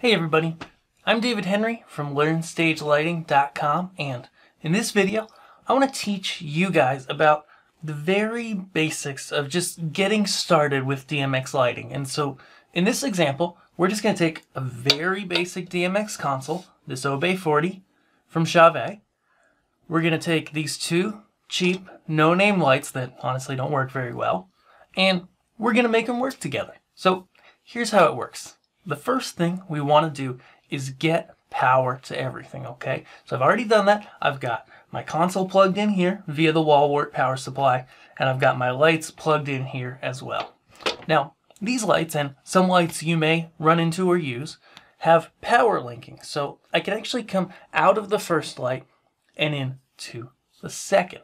Hey everybody, I'm David Henry from LearnStageLighting.com and in this video I want to teach you guys about the very basics of just getting started with DMX lighting. And so in this example, we're just going to take a very basic DMX console, this Obey 40 from Chauvet. We're going to take these two cheap, no-name lights that honestly don't work very well, and we're going to make them work together. So here's how it works the first thing we want to do is get power to everything, okay? So I've already done that. I've got my console plugged in here via the wall wart power supply, and I've got my lights plugged in here as well. Now, these lights, and some lights you may run into or use, have power linking. So I can actually come out of the first light and into the second.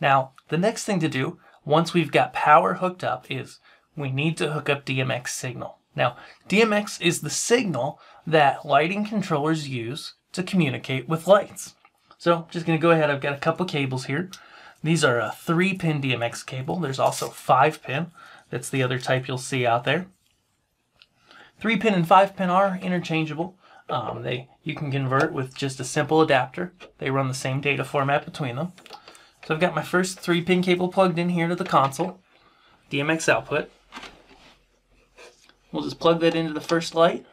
Now, the next thing to do, once we've got power hooked up, is we need to hook up DMX signal. Now, DMX is the signal that lighting controllers use to communicate with lights. So, just going to go ahead, I've got a couple cables here. These are a 3-pin DMX cable. There's also 5-pin. That's the other type you'll see out there. 3-pin and 5-pin are interchangeable. Um, they You can convert with just a simple adapter. They run the same data format between them. So I've got my first 3-pin cable plugged in here to the console. DMX output. We'll just plug that into the first light,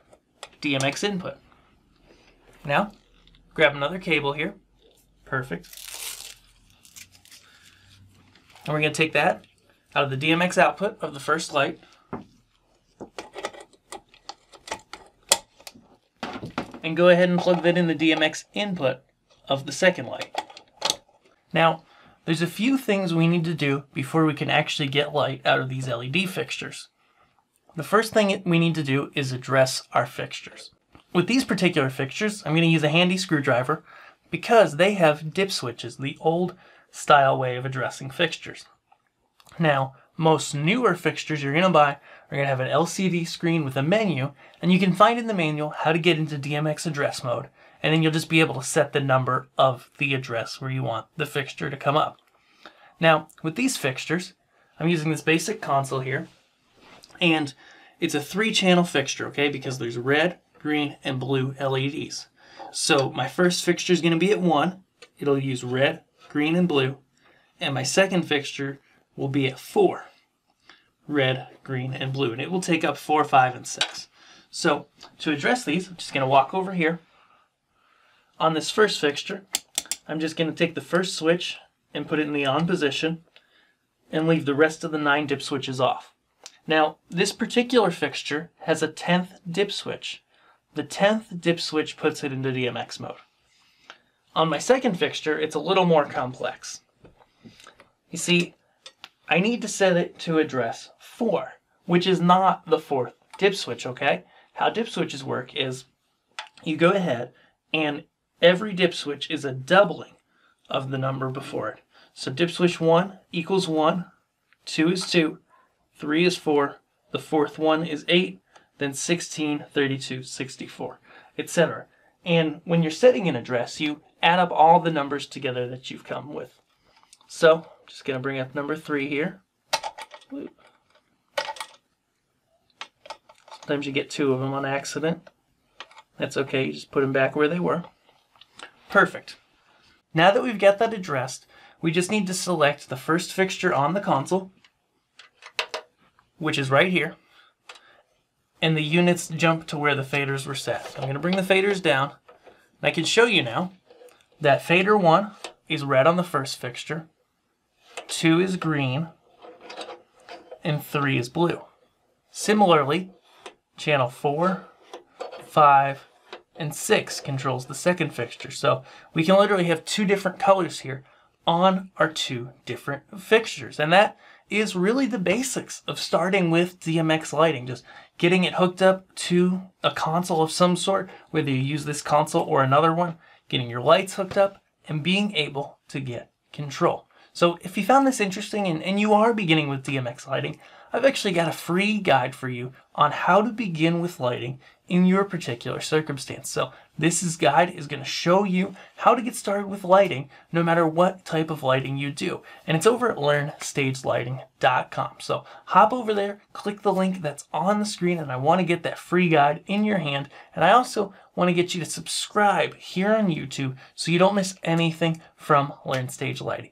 DMX input. Now, grab another cable here. Perfect. And we're going to take that out of the DMX output of the first light. And go ahead and plug that in the DMX input of the second light. Now, there's a few things we need to do before we can actually get light out of these LED fixtures. The first thing we need to do is address our fixtures. With these particular fixtures, I'm going to use a handy screwdriver because they have dip switches, the old style way of addressing fixtures. Now, most newer fixtures you're going to buy are going to have an LCD screen with a menu, and you can find in the manual how to get into DMX address mode, and then you'll just be able to set the number of the address where you want the fixture to come up. Now, with these fixtures, I'm using this basic console here, and it's a three channel fixture, okay, because there's red, green, and blue LEDs. So my first fixture is going to be at 1. It'll use red, green, and blue. And my second fixture will be at 4. Red, green, and blue. And it will take up 4, 5, and 6. So to address these, I'm just going to walk over here. On this first fixture, I'm just going to take the first switch and put it in the on position and leave the rest of the nine dip switches off. Now, this particular fixture has a 10th dip switch. The 10th dip switch puts it into DMX mode. On my second fixture, it's a little more complex. You see, I need to set it to address 4, which is not the fourth dip switch, okay? How dip switches work is you go ahead and every dip switch is a doubling of the number before it. So dip switch 1 equals 1, 2 is 2, 3 is 4, the fourth one is 8, then 16, 32, 64, etc. And when you're setting an address, you add up all the numbers together that you've come with. So, just going to bring up number 3 here. Sometimes you get two of them on accident. That's okay, you just put them back where they were. Perfect. Now that we've got that addressed, we just need to select the first fixture on the console which is right here, and the units jump to where the faders were set. So I'm going to bring the faders down, and I can show you now that fader 1 is red on the first fixture, 2 is green, and 3 is blue. Similarly, channel 4, 5, and 6 controls the second fixture. So we can literally have two different colors here on our two different fixtures. And that is really the basics of starting with DMX lighting. Just getting it hooked up to a console of some sort, whether you use this console or another one, getting your lights hooked up, and being able to get control. So if you found this interesting and, and you are beginning with DMX lighting, I've actually got a free guide for you on how to begin with lighting in your particular circumstance. So this is guide is going to show you how to get started with lighting no matter what type of lighting you do. And it's over at learnstagelighting.com. So hop over there, click the link that's on the screen and I want to get that free guide in your hand. And I also want to get you to subscribe here on YouTube so you don't miss anything from Learn Stage Lighting.